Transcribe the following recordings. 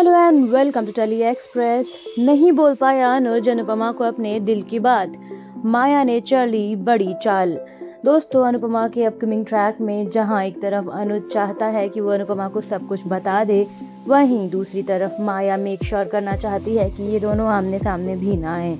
Hello and welcome to Tele Express नहीं बोल पाया अनुज, अनुपमा को अपने दिल की बात। माया ने चली बड़ी चाल। दोस्तों, अनुपमा के अपकमिंग ट्रैक में जहाँ एक तरफ़ अनुज चाहता है कि वो अनुपमा को सब कुछ बता दे, वहीं दूसरी तरफ़ माया मेक श्योर करना चाहती है कि ये दोनों आमने सामने भी ना आए।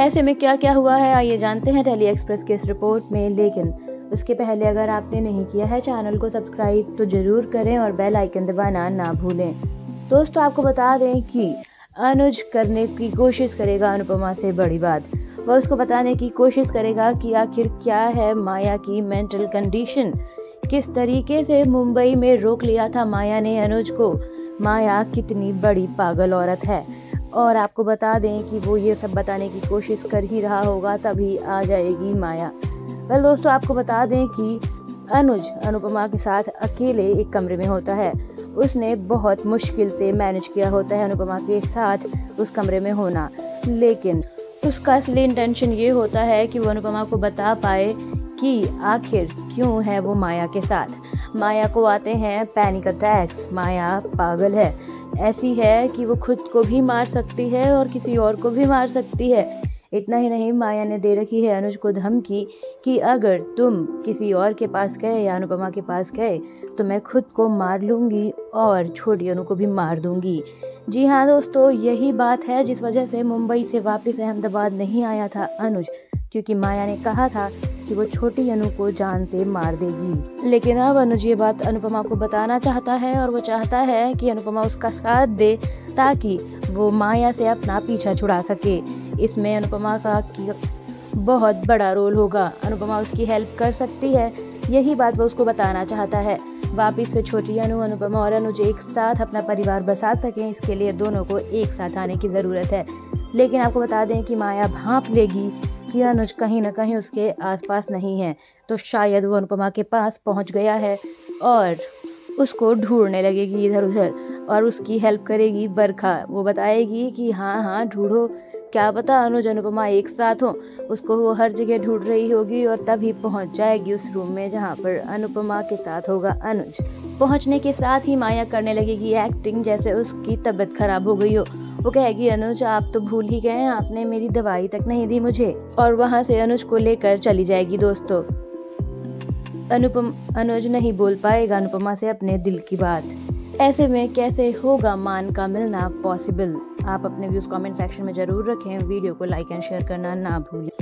ऐसे में क्या क्या हुआ है, आइए जानते हैं टेली एक्सप्रेस के इस रिपोर्ट में। लेकिन उसके पहले अगर आपने नहीं किया है चैनल को सब्सक्राइब तो ज़रूर करें और बेल आइकन दबाना ना भूलें। दोस्तों, आपको बता दें कि अनुज करने की कोशिश करेगा अनुपमा से बड़ी बात। वह उसको बताने की कोशिश करेगा कि आखिर क्या है माया की मेंटल कंडीशन किस तरीके से मुंबई में रोक लिया था माया ने अनुज को? माया कितनी बड़ी पागल औरत है। और आपको बता दें कि वो ये सब बताने की कोशिश कर ही रहा होगा, तभी आ जाएगी माया। वेल दोस्तों, आपको बता दें कि अनुज अनुपमा के साथ अकेले एक कमरे में होता है। उसने बहुत मुश्किल से मैनेज किया होता है अनुपमा के साथ उस कमरे में होना। लेकिन उसका असली इंटेंशन ये होता है कि वो अनुपमा को बता पाए कि आखिर क्यों है वो माया के साथ। माया को आते हैं पैनिक अटैक्स माया पागल है। ऐसी है कि वो खुद को भी मार सकती है और किसी और को भी मार सकती है। इतना ही नहीं, माया ने दे रखी है अनुज को धमकी कि अगर तुम किसी और के पास गए या अनुपमा के पास गए तो मैं खुद को मार लूँगी और छोटी अनु को भी मार दूँगी। जी हाँ दोस्तों, यही बात है जिस वजह से मुंबई से वापस अहमदाबाद नहीं आया था अनुज, क्योंकि माया ने कहा था कि वो छोटी अनु को जान से मार देगी। लेकिन अब अनुज ये बात अनुपमा को बताना चाहता है और वो चाहता है कि अनुपमा उसका साथ दे ताकि वो माया से अपना पीछा छुड़ा सके। इसमें अनुपमा का बहुत बड़ा रोल होगा। अनुपमा उसकी हेल्प कर सकती है। यही बात वो उसको बताना चाहता है। वापिस से छोटी अनु, अनुपमा और अनुज एक साथ अपना परिवार बसा सकें। इसके लिए दोनों को एक साथ आने की ज़रूरत है। लेकिन आपको बता दें कि माया भाप लेगी कि अनुज कहीं ना कहीं उसके आसपास नहीं है। तो शायद वो अनुपमा के पास पहुँच गया है और उसको ढूँढने लगेगी इधर उधर और उसकी हेल्प करेगी बरखा। वो बताएगी कि हाँ हाँ ढूंढो। क्या पता अनुज अनुपमा एक साथ हो, उसको वो हर जगह ढूंढ रही होगी और तभी पहुँच जाएगी उस रूम में जहाँ पर अनुपमा के साथ होगा अनुज। पहुँचने के साथ ही माया करने लगेगी एक्टिंग जैसे उसकी तबीयत खराब हो गई हो। वो कहेगी, अनुज, आप तो भूल ही गए हैं, आपने मेरी दवाई तक नहीं दी मुझे। और वहाँ से अनुज को लेकर चली जाएगी दोस्तों। अनुपम, अनुज नहीं बोल पाएगा अनुपमा से अपने दिल की बात। ऐसे में कैसे होगा मान का मिलना पॉसिबल आप अपने व्यूज़ कमेंट सेक्शन में ज़रूर रखें। वीडियो को लाइक एंड शेयर करना ना भूलें।